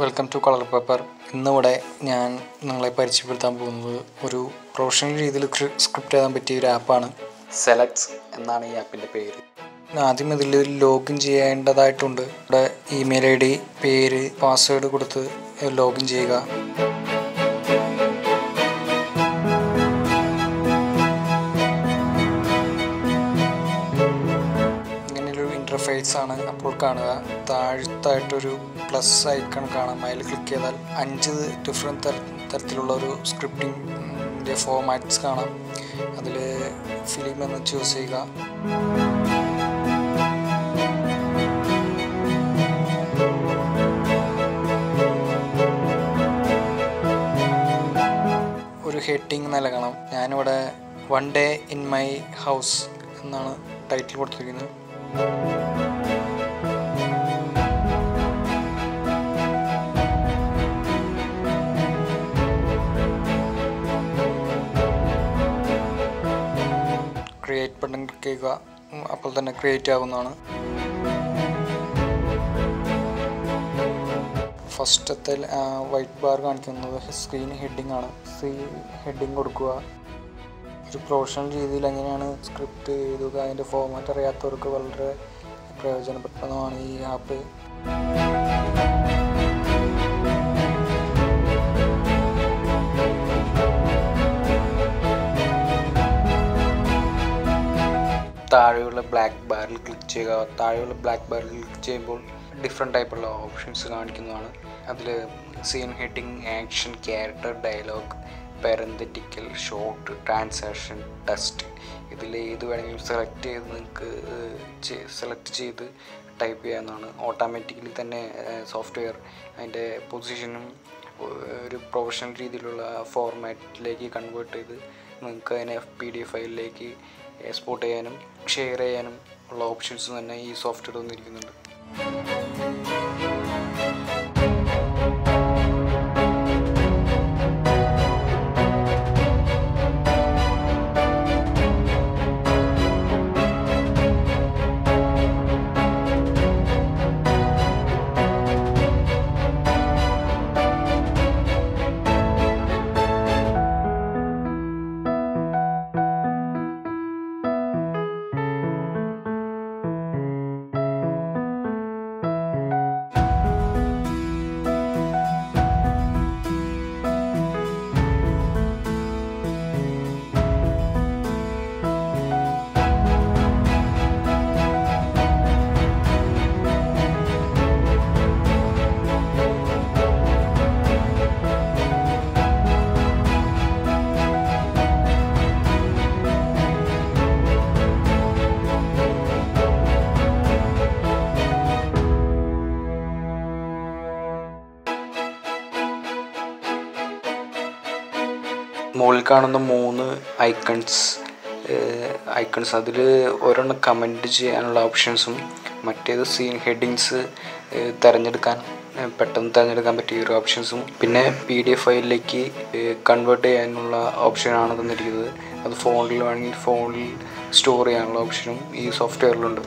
Welcome to colour paper ഇന്നിവിടെ ഞാൻ നിങ്ങളെ പരിചയപ്പെടുത്താൻ പോകുന്നത് ഒരു പ്രൊഫഷണൽ രീതിയിൽ സ്ക്രിപ്റ്റ് എഴുതാൻ പറ്റിയ ഒരു ആപ്പാണ് സെലക്ട്സ് എന്നാണ് ഈ ആപ്പിന്റെ പേര്. ആദ്യം ഇതിൽ ലോഗിൻ ചെയ്യേണ്ടതായിട്ടുണ്ട്. ഇവിടെ ഇമെയിൽ ഐ ഡി പേര് പാസ്വേഡ് കൊടുത്ത് ലോഗിൻ ചെയ്യുക. ഇന്റർഫേസ് ആണ്. അപ്പോൾ കാണുക. താഴത്തായിട്ടൊരു പ്ലസ് ഐക്കൺ കാണാം. അതിൽ ക്ലിക്ക് ചെയ്താൽ അഞ്ച് ഡിഫറെന്റ് തരത്തിലുള്ള ഒരു സ്ക്രിപ്റ്റിംഗിന്റെ ഫോമാറ്റ്സ് കാണാം. അതിൽ ഫിലിം എന്ന് ചൂസ് ചെയ്യുക. ഒരു ഹെഡിങ് നൽകണം. ഞാനിവിടെ one day in my house എന്നാണ് ടൈറ്റിൽ കൊടുത്തിരിക്കുന്നത്. ക്രിയേറ്റ് ബട്ടൺ ക്ലിക്ക് ചെയ്യുക അപ്പോൾ തന്നെ ക്രിയേറ്റ് ആവുന്നതാണ്. ഫസ്റ്റത്തെ വൈറ്റ് ബാർ കാണിക്കുന്നത് സ്ക്രീൻ ഹെഡിങ് ആണ്. സി ഹെഡിങ് കൊടുക്കുക. ഒരു പ്രൊഫഷണൽ രീതിയിൽ എങ്ങനെയാണ് സ്ക്രിപ്റ്റ് എഴുതുക അതിന്റെ ഫോമാറ്റ് അറിയാത്തവർക്ക് വളരെ പ്രയോജനപ്രദമാണ് ഈ ആപ്പ് താഴെയുള്ള ബ്ലാക്ക് ബാറിൽ ക്ലിക്ക് ചെയ്യുക. താഴെയുള്ള ബ്ലാക്ക് ബാറിൽ ക്ലിക്ക് ചെയ്യുമ്പോൾ ഡിഫറെന്റ് ടൈപ്പുള്ള ഓപ്ഷൻസ് കാണിക്കുന്നതാണ്. അതിൽ scene heading action character dialogue parenthetical shot transaction test ഇതിൽ ഏത് വേണമെങ്കിലും സെലക്ട് ചെയ്ത് നിങ്ങൾക്ക് സെലക്ട് ചെയ്ത് ടൈപ്പ് ചെയ്യാവുന്നതാണ്. ഓട്ടോമാറ്റിക്കലി തന്നെ സോഫ്റ്റ്വെയർ അതിന്റെ പൊസിഷനും ഒരു പ്രൊഫഷണൽ രീതിയിലുള്ള ഫോർമാറ്റിലേക്ക് കൺവേർട്ട് ചെയ്ത് നിങ്ങൾക്ക് അതിനെ എഫ് പി ഡി ഫയലിലേക്ക് എക്സ്പോർട്ട് ചെയ്യാനും ഷെയർ ചെയ്യാനും ഉള്ള ഓപ്ഷൻസ് തന്നെ ഈ സോഫ്റ്റ്വെയർ തന്നിരിക്കുന്നുണ്ട് മുകളിൽ കാണുന്ന മൂന്ന് ഐക്കൺസ് ഐക്കൺസ്. അതിൽ ഒരെണ്ണം കമന്റ് ചെയ്യാനുള്ള ഓപ്ഷൻസും മറ്റേത് സീൻ ഹെഡിങ്സ് തിരഞ്ഞെടുക്കാൻ പെട്ടെന്ന് തിരഞ്ഞെടുക്കാൻ പറ്റിയ ഒരു ഓപ്ഷൻസും. പിന്നെ പി ഡി എഫ് ഫയലിലേക്ക് കൺവേർട്ട് ചെയ്യാനുള്ള ഓപ്ഷനാണ് തന്നിരിക്കുന്നത്. അത് ഫോണിൽ വേണമെങ്കിൽ ഫോണിൽ സ്റ്റോർ ചെയ്യാനുള്ള ഓപ്ഷനും ഈ സോഫ്റ്റ്വെയറിലുണ്ട്